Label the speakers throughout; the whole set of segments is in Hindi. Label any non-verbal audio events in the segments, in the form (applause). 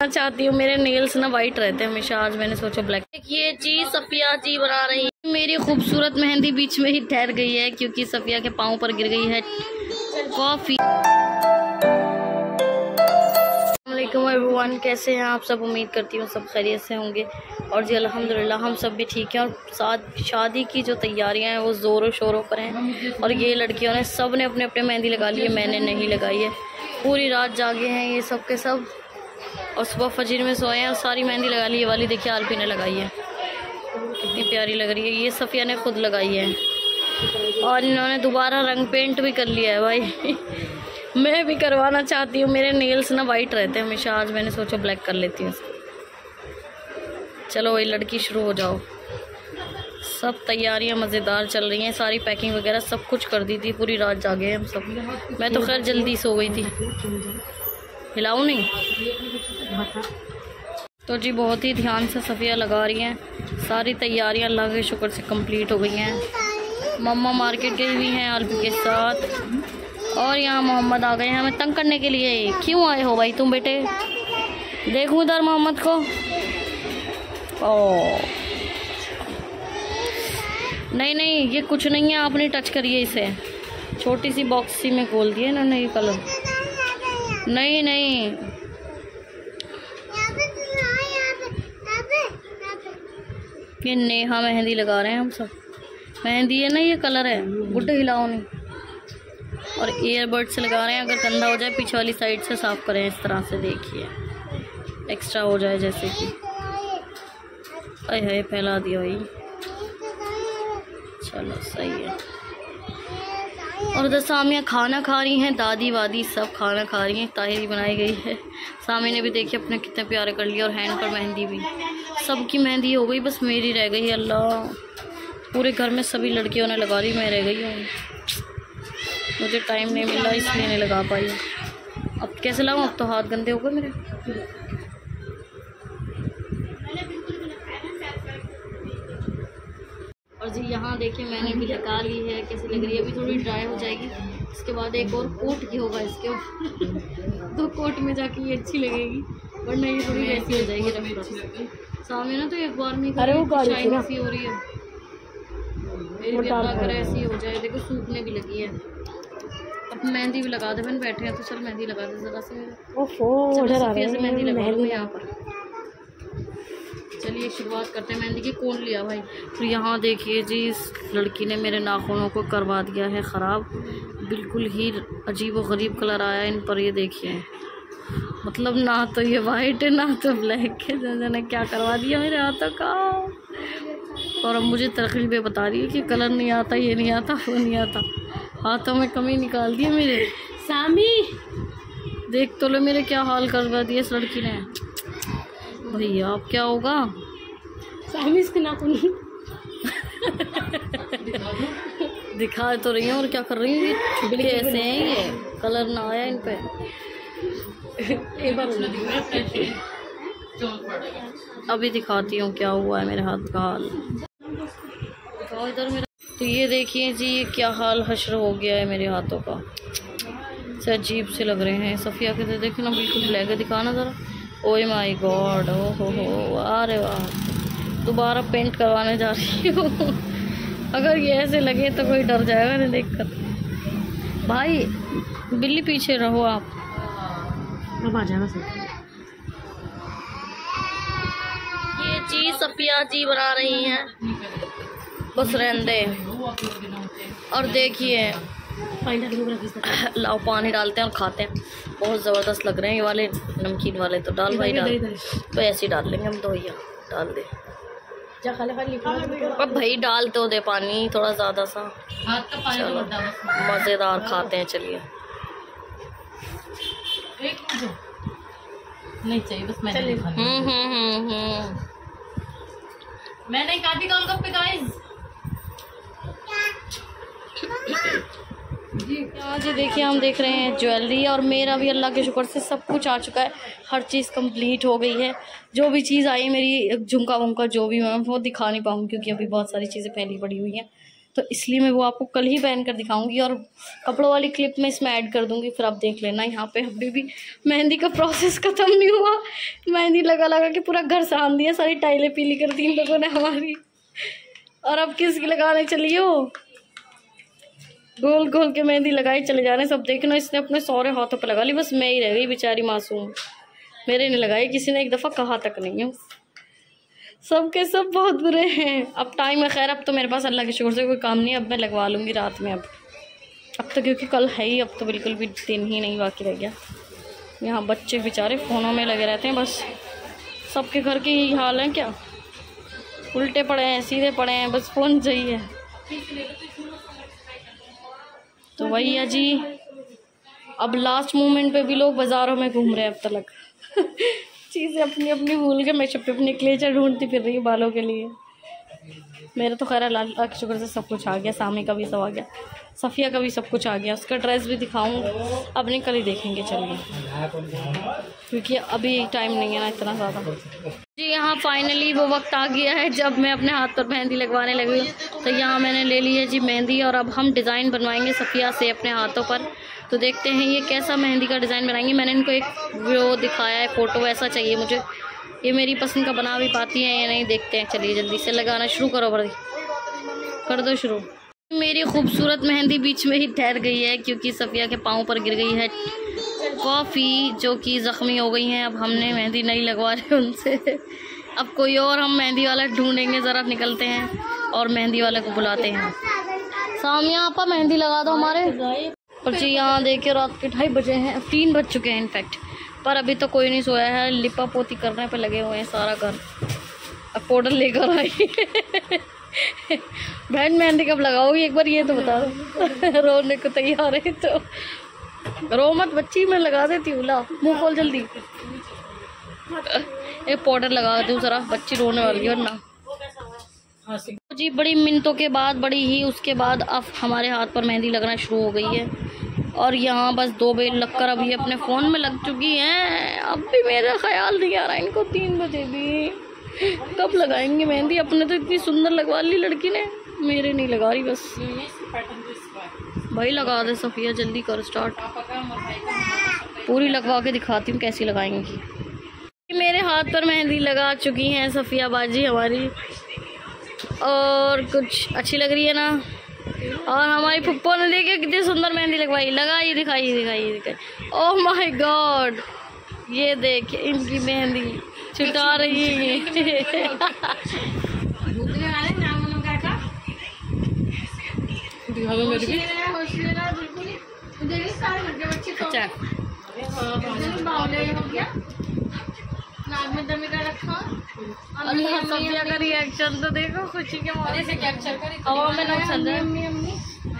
Speaker 1: मैं चाहती हूँ। मेरे नेल्स ना वाइट रहते हैं हमेशा। आज मैंने सोचा ब्लैक ये चीज़ सफिया जी बना रही है। मेरी खूबसूरत मेहंदी बीच में ही ठहर गई है, क्योंकि सफिया के पाँव पर गिर गई है कॉफ़ी एवरीवन कैसे हैं आप सब? उम्मीद करती हूँ सब खैरियत से होंगे। और जी, अल्हम्दुलिल्लाह, हम सब भी ठीक हैं। और साथ, शादी की जो तैयारियाँ हैं, वो ज़ोरों शोरों पर हैं। और ये लड़कियों ने, सबने अपने अपने मेहंदी लगा ली है। मैंने नहीं लगाई है। पूरी रात जागे हैं ये सब के सब। और सुबह फजीर में सोए हैं और सारी मेहंदी लगा ली, ये वाली देखिए आलपी ने लगाई है। कितनी प्यारी लग रही है, ये सफ़िया ने खुद लगाई है। और इन्होंने दोबारा रंग पेंट भी कर लिया है भाई। (laughs) मैं भी करवाना चाहती हूँ, मेरे नेल्स ना वाइट रहते हैं हमेशा, आज मैंने सोचा ब्लैक कर लेती हूँ चलो वही लड़की शुरू हो जाओ। सब तैयारियाँ मज़ेदार चल रही हैं, सारी पैकिंग वगैरह सब कुछ कर दी थी, पूरी रात जागे हम सब। मैं तो खैर जल्दी सो गई थी। हिलाऊं नहीं? तो जी बहुत ही ध्यान से सफ़िया लगा रही हैं। सारी तैयारियाँ अल्लाह के शुक्र से कंप्लीट हो गई हैं। मम्मा मार्केट गई हुई हैं आलपी के साथ। और यहाँ मोहम्मद आ गए हैं। हमें तंग करने के लिए। क्यों आए हो भाई तुम बेटे? देखूँ इधर मोहम्मद को? ओ। नहीं नहीं, ये कुछ नहीं है। आपने टच करिए इसे। छोटी सी बॉक्सी में खोल दिए। इन्होंने ये कलर नहीं नहीं। ये नेहा मेहंदी लगा रहे हैं हम सब। मेहंदी है ना ये कलर है। गुड्डे हिलाओ नहीं। और ईयरबड से लगा रहे हैं अगर गंदा हो जाए पीछे वाली साइड से साफ़ करें इस तरह से देखिए। एक्स्ट्रा हो जाए जैसे कि। अरे है फैला दिया भाई चलो सही है। और उधर सामिया खाना खा रही हैं, दादी वादी सब खाना खा रही हैं, ताहिरी बनाई गई है। सामी ने भी देखिए अपने कितने प्यारे कर लिया और हैंड पर मेहंदी भी। सबकी मेहंदी हो गई, बस मेरी रह गई अल्लाह। पूरे घर में सभी लड़कियों ने लगा ली मैं रह गई हूँ। मुझे टाइम नहीं मिला, इसलिए नहीं लगा पाई। अब कैसे लगाऊँ अब तो हाथ गंदे हो गए मेरे और जी यहाँ देखिए मैंने भी लगा ली है कैसी लग रही है? अभी थोड़ी ड्राई हो जाएगी। इसके बाद एक और कोट की होगा इसके। तो कोट में जाके ये अच्छी लगेगी। वरना ये थोड़ी वैसी हो जाएगी रफ सामने ना तो एक बार में
Speaker 2: अरे वो थी
Speaker 1: सी हो रही है। मेरी भी अल्लाह करे ऐसी हो जाए। देखो सूखने भी लगी है। अब मेहंदी भी लगा दे मैंने बैठे हैं तो चल मेहंदी लगा दे ज़रा से।
Speaker 2: उधर आ
Speaker 1: सफिया मेहंदी लगा लूँ यहाँ पर। चलिए शुरुआत करते हैं। मेहंदी की कौन लिया भाई? तो यहाँ देखिए जी इस लड़की ने मेरे नाखूनों को करवा दिया है ख़राब। बिल्कुल ही अजीब व गरीब कलर आया इन पर ये देखिए। मतलब ना तो ये वाइट है ना तो ब्लैक है। जैसे ने क्या करवा दिया मेरे हाथों का? और अब मुझे तरकीबें बता रही है कि कलर नहीं आता ये नहीं आता वो नहीं आता। हाथों में कमी निकाल दी मेरे।
Speaker 2: सामी!
Speaker 1: देख तो लो मेरे क्या हाल करवा दिए इस लड़की ने। भैया अब क्या होगा?
Speaker 2: इसके नाखून
Speaker 1: दिखा तो रही हूँ और क्या कर रही हूँ? ये ऐसे हैं ये? कलर ना आया इन पे।
Speaker 2: एक बार
Speaker 1: अभी दिखाती हूँ क्या हुआ है मेरे हाथ का हाल। दिखाओ इधर मेरा तो ये देखिए जी ये क्या हाल हशर हो गया है मेरे हाथों का। से अजीब से लग रहे हैं। सफ़िया के तो देखो ना बिल्कुल ब्लैक है दिखाना ज़रा। ओए माय गॉड ओ हो हो अरे वाह। दोबारा पेंट करवाने जा रही हूँ। अगर ये ऐसे लगे तो कोई डर जाएगा नहीं देख कर भाई बिल्ली पीछे रहो आप।
Speaker 2: अब आ जाना सब
Speaker 1: ये जी सफिया जी बना रही हैं। बस रहने और देखिए लाओ पानी डालते हैं और खाते हैं। बहुत ज़बरदस्त लग रहे हैं ये वाले नमकीन वाले तो डाल भाई डाल। तो ऐसे ही डाल लेंगे हम तो भैया डाल दे।
Speaker 2: जा खाले खाली लिखा
Speaker 1: अब भाई डाल तो दे पानी थोड़ा ज़्यादा सा। चलो मज़ेदार खाते हैं चलिए।
Speaker 2: नहीं चाहिए बस
Speaker 1: हम्म हम्म हम्म हम्म।
Speaker 2: मैंने काटी गोलगप्पे गाइस
Speaker 1: यहाँ जी देखिए, हम देख रहे हैं ज्वेलरी और मेरा भी अल्लाह के शुक्र से सब कुछ आ चुका है। हर चीज़ कंप्लीट हो गई है। जो भी चीज़ आई मेरी झुमका वुमका जो भी, मैं वो दिखा नहीं पाऊँगी क्योंकि अभी बहुत सारी चीज़ें फैली पड़ी हुई हैं। तो इसलिए मैं वो आपको कल ही पहन कर दिखाऊँगी और कपड़ों वाली क्लिप में इसमें ऐड कर दूँगी, फिर आप देख लेना। यहाँ पे अभी भी मेहंदी का प्रोसेस (laughs) ख़त्म नहीं हुआ। मेहंदी लगा लगा के पूरा घर सान दिया, सारी टाइलें पीली कर दी इन लोगों ने हमारी। और अब किसकी लगाने चलिए हो? गोल गोल के मेहंदी लगाई चले जा रहे हैं। सब देखना, इसने अपने सौरे हाथों पर लगा ली। बस मैं ही रह गई बेचारी मासूम। मेरे ने लगाई, किसी ने एक दफ़ा कहा तक नहीं हूँ। सब के सब बहुत बुरे हैं। अब टाइम है, खैर, अब तो मेरे पास अल्लाह के शुक्र से कोई काम नहीं अब मैं लगवा लूँगी रात में अब। अब तो क्योंकि कल है ही, अब तो बिल्कुल भी दिन ही नहीं बाकी रह गया। यहाँ बच्चे बेचारे फ़ोनों में लगे रहते हैं बस। सबके घर के यही हाल है क्या? उल्टे पड़े हैं, सीधे पड़े हैं, बस फ़ोन चाहिए। तो वही है जी। अब लास्ट मोमेंट पे भी लोग बाज़ारों में घूम रहे हैं अब तक (laughs) चीज़ें अपनी अपनी भूल के मैं छुपे अपनी क्लेचर ढूंढती फिर रही हूँ बालों के लिए। मेरा तो खैर अल्लाह के शुक्र से सब कुछ आ गया सामी का भी सब आ गया, सफ़िया का भी सब कुछ आ गया। उसका ड्रेस भी दिखाऊँ अपने कल ही देखेंगे, चलिए। क्योंकि अभी टाइम नहीं है ना इतना ज़्यादा। जी, यहाँ फाइनली वो वक्त आ गया है जब मैं अपने हाथ पर मेहंदी लगवाने लगी हूँ। तो यहाँ मैंने ले ली है जी मेहंदी और अब हम डिज़ाइन बनवाएँगे सफ़िया से अपने हाथों पर। तो देखते हैं ये कैसा मेहंदी का डिज़ाइन बनाएँगे। मैंने इनको एक वो दिखाया है फ़ोटो ऐसा चाहिए मुझे। ये मेरी पसंद का बना भी पाती हैं, या नहीं देखते हैं। चलिए जल्दी से लगाना शुरू करो बड़ी कर दो शुरू। मेरी खूबसूरत मेहंदी बीच में ही ठहर गई है, क्योंकि सफ़िया के पाँव पर गिर गई है कॉफ़ी, जो कि ज़ख्मी हो गई हैं। अब हमने मेहंदी नहीं लगवा रहे उनसे। अब कोई और हम मेहंदी वाला ढूंढेंगे, ज़रा निकलते हैं और मेहंदी वाले को बुलाते हैं। सामिया, आपा मेहंदी लगा दो हमारे। और जी, यहाँ देखिए रात के ढाई बजे हैं, तीन बज चुके हैं इनफैक्ट पर अभी तो कोई नहीं सोया है। लिपा पोती करने पे लगे हुए हैं सारा घर। अब पाउडर लेकर आई। बहन मेहंदी कब लगाओगी एक बार ये तो बता दो। रोने को तैयार है तो। रो मत, बच्ची, मैं लगा देती हूँ, ला। मुँह खोल जल्दी। एक पाउडर लगा दूँ ज़रा, बच्ची रोने वाली है, वरना। जी, बड़ी मिनटों के बाद, बड़ी ही उसके बाद अब हमारे हाथ पर मेहंदी लगना शुरू हो गई है। और यहाँ बस दो बेल लगकर अभी अपने फ़ोन में लग चुकी हैं। अब भी मेरा ख्याल नहीं आ रहा इनको तीन बजे भी। कब लगाएँगे मेहंदी? अपने तो इतनी सुंदर लगवा ली लड़की ने। मेरे नहीं लगा रही बस। भाई लगा दे सफ़िया, जल्दी कर स्टार्ट पूरी लगवा के दिखाती हूँ कैसी लगाएँगी। मेरे हाथ पर मेहंदी लगा चुकी हैं सफ़िया बाजी हमारी। और कुछ अच्छी लग रही है ना? और हमारी पप्पो ने देखिए कितनी सुंदर मेहंदी लगवाई। लगाई दिखाई दिखाई दिखाई। ओह माय गॉड ये देखिए इनकी मेहंदी छुटा रही है अच्छा। नाक में दमी का रखा। सब्जिया का रिएक्शन तो देखो खुशी के मारे से कैप्चर करी हवा में ना चल रहा है।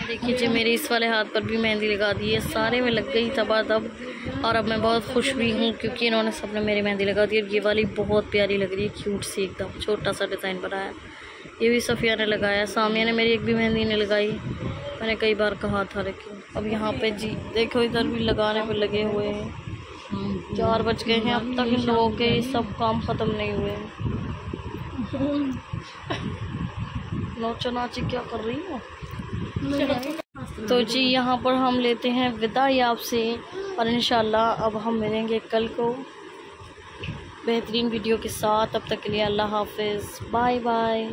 Speaker 1: देखिए जी मेरे इस वाले हाथ पर भी मेहंदी लगा दी है। सारे में लग गई तबा तब और अब मैं बहुत खुश भी हूँ क्योंकि इन्होंने सबने मेरी मेहंदी लगा दी। और ये वाली बहुत प्यारी लग रही है क्यूट सी एकदम। छोटा सा डिज़ाइन बनाया ये भी सफ़िया ने लगाया। सामिया ने मेरी एक भी मेहंदी नहीं लगाई। मैंने कई बार कहा था लेकिन अब यहाँ पे जी देखो इधर भी लगाने पर लगे हुए हैं। चार बज गए हैं, अब तक इन लोगों के सब काम ख़त्म नहीं हुए नोचा नाची क्या कर रही हो? तो जी, यहाँ पर हम लेते हैं विदाई आपसे, और इन अब हम मिलेंगे कल को बेहतरीन वीडियो के साथ। अब तक के लिए अल्लाह हाफिज़। Bye bye.